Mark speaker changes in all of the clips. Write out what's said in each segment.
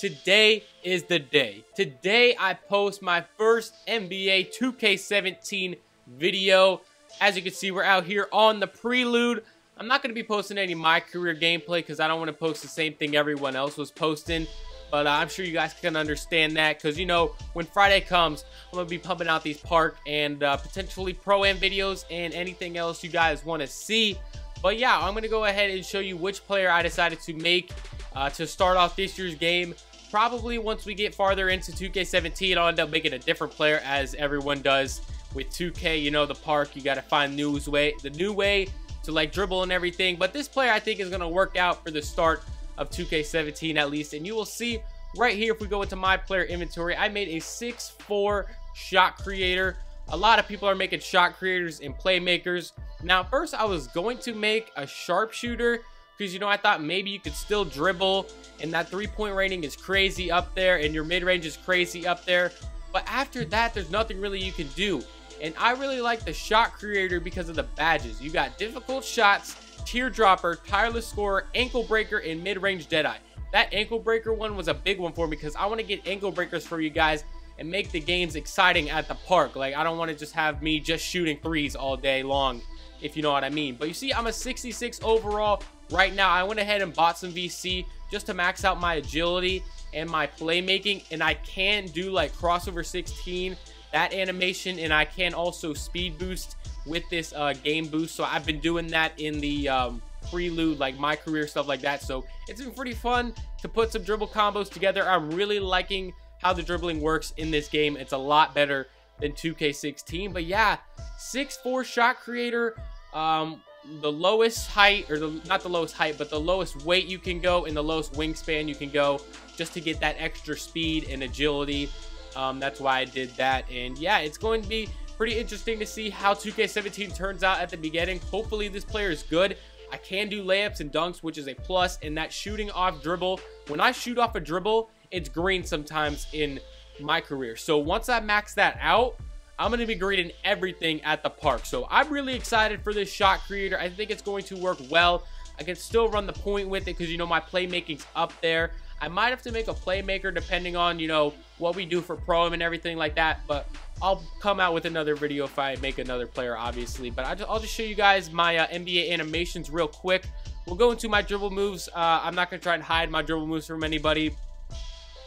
Speaker 1: today is the day. Today I post my first NBA 2K17 video. As you can see, we're out here on the prelude. I'm not going to be posting any my career gameplay because I don't want to post the same thing everyone else was posting. But uh, I'm sure you guys can understand that because, you know, when Friday comes, I'm going to be pumping out these park and uh, potentially pro-am videos and anything else you guys want to see. But yeah, I'm going to go ahead and show you which player I decided to make uh, to start off this year's game. Probably once we get farther into 2K17, I'll end up making a different player as everyone does with 2K. You know, the park, you got to find news way, the new way to like dribble and everything. But this player I think is going to work out for the start of 2K17 at least. And you will see right here, if we go into my player inventory, I made a 6'4 shot creator. A lot of people are making shot creators and playmakers. Now, first I was going to make a sharpshooter because, you know, I thought maybe you could still dribble and that three-point rating is crazy up there and your mid-range is crazy up there. But after that, there's nothing really you can do. And I really like the shot creator because of the badges. You got difficult shots, teardropper, tireless scorer, ankle breaker, and mid-range deadeye. That ankle breaker one was a big one for me because I want to get ankle breakers for you guys and make the games exciting at the park. Like, I don't want to just have me just shooting threes all day long, if you know what I mean. But you see, I'm a 66 overall right now. I went ahead and bought some VC just to max out my agility and my playmaking. And I can do, like, crossover 16, that animation. And I can also speed boost with this uh, game boost. So I've been doing that in the... Um, prelude, like my career, stuff like that. So it's been pretty fun to put some dribble combos together. I'm really liking how the dribbling works in this game. It's a lot better than 2K16. But yeah, 6'4 shot creator, um, the lowest height, or the not the lowest height, but the lowest weight you can go and the lowest wingspan you can go just to get that extra speed and agility. Um, that's why I did that. And yeah, it's going to be pretty interesting to see how 2K17 turns out at the beginning. Hopefully this player is good. I can do layups and dunks, which is a plus, and that shooting off dribble. When I shoot off a dribble, it's green sometimes in my career. So once I max that out, I'm going to be grading everything at the park. So I'm really excited for this shot creator. I think it's going to work well. I can still run the point with it because, you know, my playmaking's up there. I might have to make a playmaker depending on, you know, what we do for pro and everything like that. But I'll come out with another video if I make another player, obviously. But I'll just show you guys my uh, NBA animations real quick. We'll go into my dribble moves. Uh, I'm not going to try and hide my dribble moves from anybody.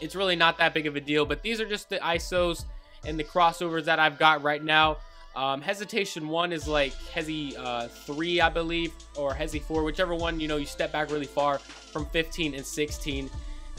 Speaker 1: It's really not that big of a deal. But these are just the ISOs and the crossovers that I've got right now. Um, hesitation 1 is like Hezi uh, 3, I believe, or Hezi 4, whichever one, you know, you step back really far from 15 and 16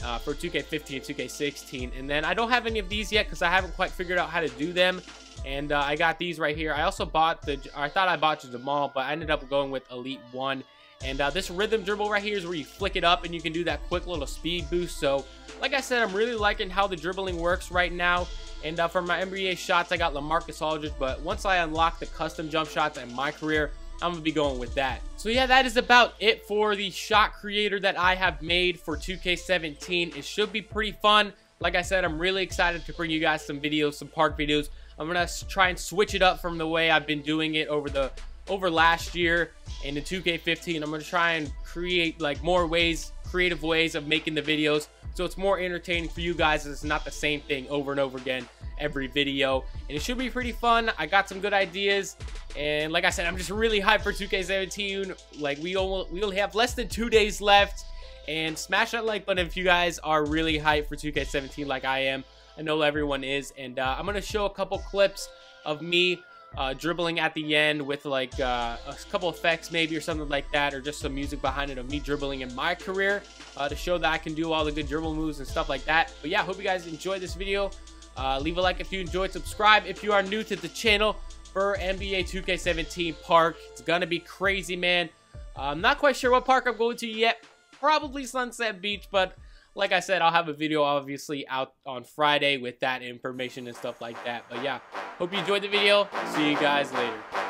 Speaker 1: uh, for 2K15 and 2K16. And then I don't have any of these yet because I haven't quite figured out how to do them. And uh, I got these right here. I also bought the, I thought I bought the Jamal, but I ended up going with Elite 1. And uh, this rhythm dribble right here is where you flick it up and you can do that quick little speed boost. So, like I said, I'm really liking how the dribbling works right now. And uh, for my NBA shots, I got LaMarcus Aldridge. But once I unlock the custom jump shots in my career, I'm going to be going with that. So yeah, that is about it for the shot creator that I have made for 2K17. It should be pretty fun. Like I said, I'm really excited to bring you guys some videos, some park videos. I'm going to try and switch it up from the way I've been doing it over the over last year and in 2K15. I'm going to try and create like more ways, creative ways of making the videos so it's more entertaining for you guys. It's not the same thing over and over again every video. And it should be pretty fun. I got some good ideas. And like I said, I'm just really hyped for 2K17. Like, we only, we only have less than two days left. And smash that like button if you guys are really hyped for 2K17 like I am. I know everyone is. And uh, I'm to show a couple clips of me uh, dribbling at the end with like uh, a couple effects maybe or something like that or just some music behind it of me dribbling in my career uh, to show that I can do all the good dribble moves and stuff like that. But yeah, hope you guys enjoyed this video. Uh, leave a like if you enjoyed. Subscribe if you are new to the channel for NBA 2K17 Park. It's going to be crazy, man. I'm not quite sure what park I'm going to yet. Probably Sunset Beach, but like I said, I'll have a video obviously out on Friday with that information and stuff like that. But yeah, hope you enjoyed the video. See you guys later.